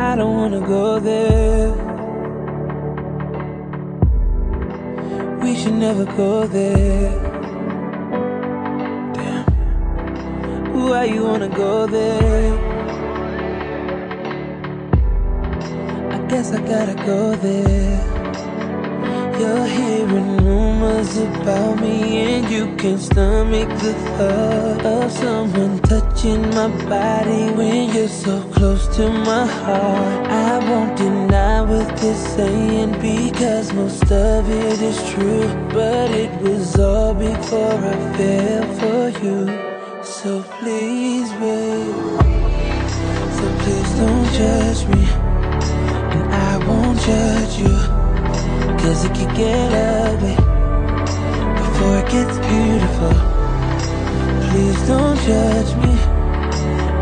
I don't wanna go there. We should never go there. Damn. Why you wanna go there? I guess I gotta go there. You're hearing rumors about me, and you can't stomach the thought of someone touching my body when you're so close to my heart. I won't deny what they're saying because most of it is true, but it was all before I fell for you. So please wait. So please don't judge me, and I won't judge you. Cause it could get ugly before it gets beautiful. Please don't judge me,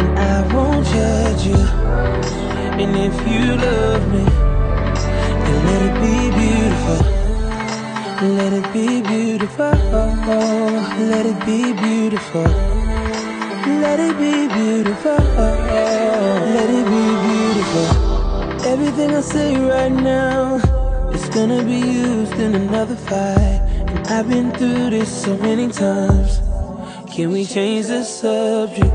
and I won't judge you. And if you love me, then let it be beautiful. Let it be beautiful. Let it be beautiful. Let it be beautiful. Let it be beautiful. Everything I say right now. Gonna be used in another fight. And I've been through this so many times. Can we change the subject?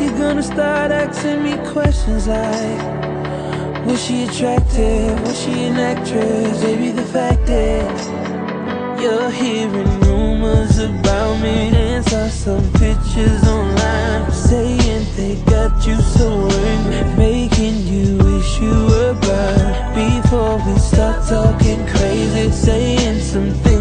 You're gonna start asking me questions like Was she attractive? Was she an actress? Baby, the fact is You're hearing rumors about me And saw some pictures online start talking crazy Saying some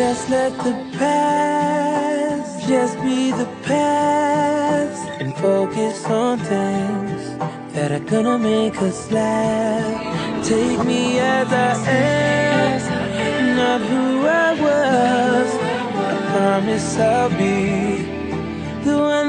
Just let the past Just be the past And focus on things That are gonna make us laugh. Take me as I am Not who I was. I promise I'll be the one